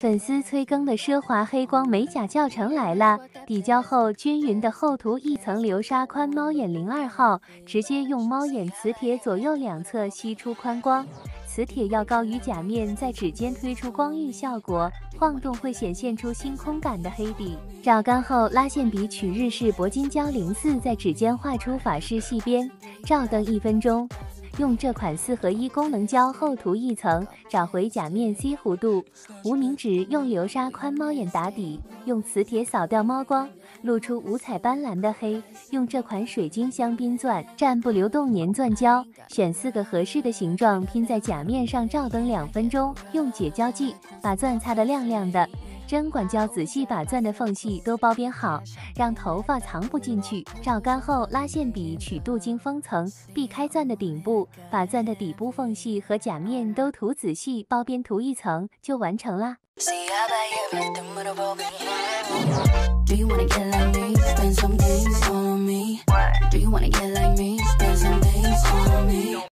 粉丝催更的奢华黑光美甲教程来了，底胶后均匀的厚涂一层流沙宽猫眼零二号，直接用猫眼磁铁左右两侧吸出宽光，磁铁要高于甲面，在指尖推出光晕效果，晃动会显现出星空感的黑底。照干后拉线笔取日式铂金胶零四，在指尖画出法式细边，照灯一分钟。用这款四合一功能胶厚涂一层，找回甲面 C 弧度。无名指用流沙宽猫眼打底，用磁铁扫掉猫光，露出五彩斑斓的黑。用这款水晶香槟钻蘸不流动粘钻胶，选四个合适的形状拼在甲面上，照灯两分钟。用解胶剂把钻擦得亮亮的。针管胶仔细把钻的缝隙都包边好，让头发藏不进去。照干后，拉线笔取镀金封层，避开钻的顶部，把钻的底部缝隙和甲面都涂仔细，包边涂一层就完成啦。